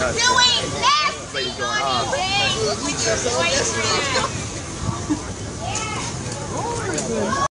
doing this. This is going.